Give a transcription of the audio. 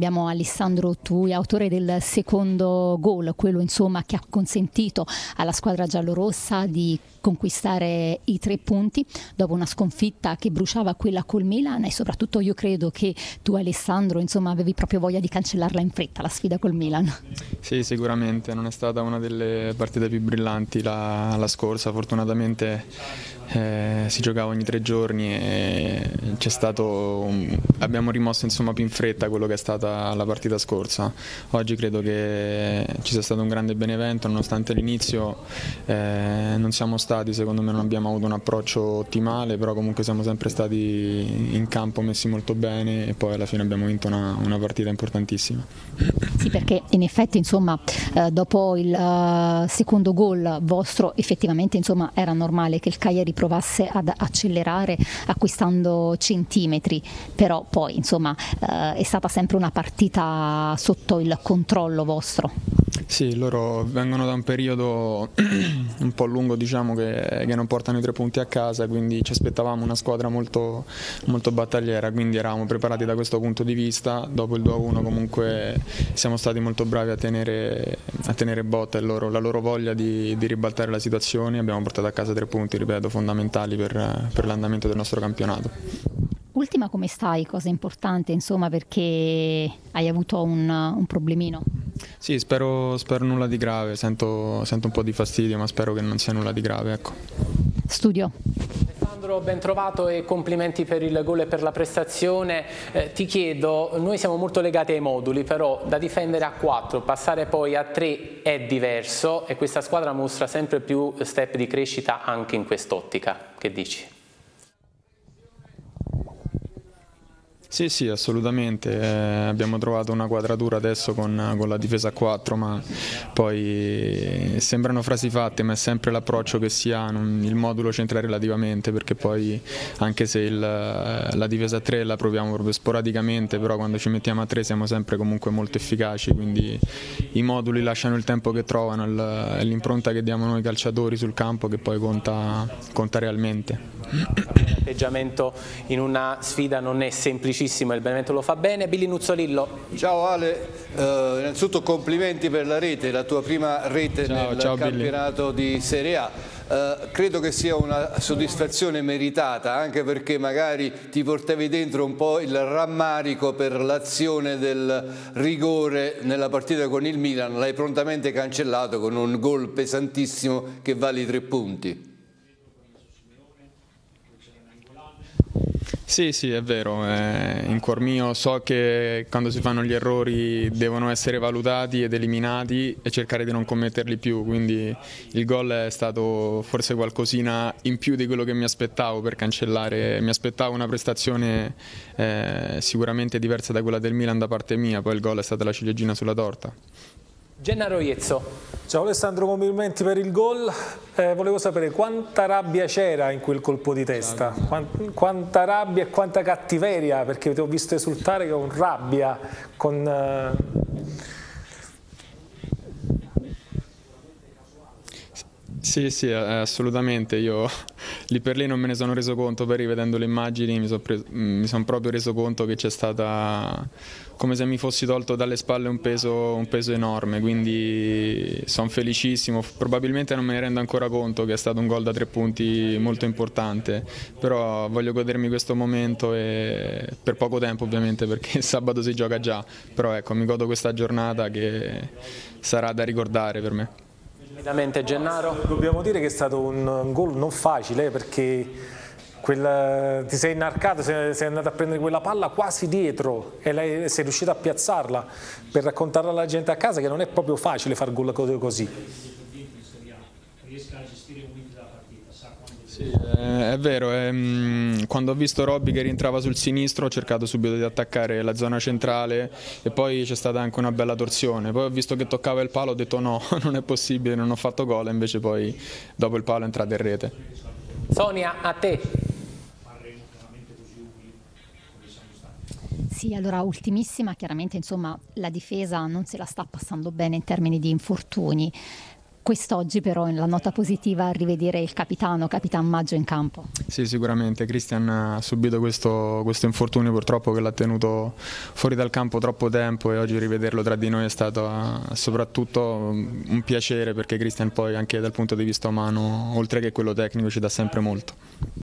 abbiamo Alessandro Tui, autore del secondo gol, quello insomma che ha consentito alla squadra giallorossa di conquistare i tre punti dopo una sconfitta che bruciava quella col Milan. E soprattutto io credo che tu Alessandro insomma avevi proprio voglia di cancellarla in fretta la sfida col Milan. Sì sicuramente. Non è stata una delle partite più brillanti la, la scorsa. Fortunatamente eh, si giocava ogni tre giorni e un... abbiamo rimosso insomma, più in fretta quello che è stata la partita scorsa. Oggi credo che ci sia stato un grande benevento, nonostante l'inizio eh, non siamo stati, secondo me non abbiamo avuto un approccio ottimale, però comunque siamo sempre stati in campo messi molto bene e poi alla fine abbiamo vinto una, una partita importantissima. Sì, perché in effetti insomma, eh, dopo il uh, secondo gol vostro effettivamente insomma, era normale che il Cagliari provasse ad accelerare acquistando centimetri, però poi insomma eh, è stata sempre una partita sotto il controllo vostro. Sì, loro vengono da un periodo un po' lungo diciamo, che, che, non portano i tre punti a casa, quindi ci aspettavamo una squadra molto, molto battagliera, quindi eravamo preparati da questo punto di vista. Dopo il 2-1 comunque siamo stati molto bravi a tenere, a tenere botta e loro, la loro voglia di, di, ribaltare la situazione. Abbiamo portato a casa tre punti, ripeto, fondamentali per, per l'andamento del nostro campionato. Ultima come stai? Cosa importante insomma perché hai avuto un, un problemino? Sì, spero, spero, nulla di grave, sento, sento, un po' di fastidio ma spero che non sia nulla di grave. Ecco. Studio. Alessandro, ben trovato e complimenti per il gol e per la prestazione. Eh, ti chiedo, noi siamo molto legati ai moduli, però da difendere a 4, passare poi a 3 è diverso e questa squadra mostra sempre più step di crescita anche in quest'ottica. Che dici? Sì, sì, assolutamente. Eh, abbiamo trovato una quadratura adesso con, con, la difesa a 4, ma poi sembrano frasi fatte, ma è sempre l'approccio che si ha, non, il modulo c'entra relativamente, perché poi anche se il, la difesa a 3 la proviamo proprio sporadicamente, però quando ci mettiamo a 3 siamo sempre comunque molto efficaci, quindi i moduli lasciano il tempo che trovano, è l'impronta che diamo noi calciatori sul campo che poi conta, conta realmente. L'atteggiamento in una sfida non è semplicissimo, il Benevento lo fa bene. Billy Nuzzolillo. Ciao Ale, uh, innanzitutto complimenti per la rete, la tua prima rete ciao, nel ciao, campionato Billy. di Serie A. Uh, credo che sia una soddisfazione meritata anche perché magari ti portavi dentro un po' il rammarico per l'azione del rigore nella partita con il Milan, l'hai prontamente cancellato con un gol pesantissimo che vale i tre punti. Sì, sì, è vero. Eh, in cuor mio so che quando si fanno gli errori devono essere valutati ed eliminati e cercare di non commetterli più. Quindi il gol è stato forse qualcosina in più di quello che mi aspettavo per cancellare. Mi aspettavo una prestazione eh, sicuramente diversa da quella del Milan da parte mia, poi il gol è stata la ciliegina sulla torta. Gennaro Iezzo. Ciao Alessandro, complimenti per il gol. Eh, volevo sapere quanta rabbia c'era in quel colpo di testa, quanta rabbia e quanta cattiveria, perché ti ho visto esultare con rabbia, con... Eh... Sì, sì, assolutamente. Io lì per lì non me ne sono reso conto, poi rivedendo le immagini mi sono son proprio reso conto che c'è stata come se mi fossi tolto dalle spalle un peso, un peso enorme, quindi sono felicissimo. Probabilmente non me ne rendo ancora conto che è stato un gol da tre punti molto importante, però voglio godermi questo momento e per poco tempo ovviamente perché sabato si gioca già, però ecco mi godo questa giornata che sarà da ricordare per me. Rapidamente Gennaro. Dobbiamo dire che è stato un gol non facile perché quella, ti sei inarcato, sei, sei, andato a prendere quella palla quasi dietro e lei, sei riuscito a piazzarla per raccontarla alla gente a casa che non è proprio facile far gol così. Sì, è vero, è, mm, quando ho visto Robby che rientrava sul sinistro ho cercato subito di attaccare la zona centrale e poi c'è stata anche una bella torsione, poi ho visto che toccava il palo, ho detto no, non è possibile, non ho fatto gol, invece poi dopo il palo è entrato in rete. Sonia, a te. Sì, allora ultimissima, chiaramente insomma la difesa non se la sta passando bene in termini di infortuni quest'oggi però la nota positiva a rivedere il capitano, Capitan Maggio in campo. Sì, sicuramente. Cristian ha subito questo, questo infortunio purtroppo che l'ha tenuto fuori dal campo troppo tempo e oggi rivederlo tra di noi è stato eh, soprattutto un piacere perché Cristian poi anche dal punto di vista umano, oltre che quello tecnico, ci dà sempre molto.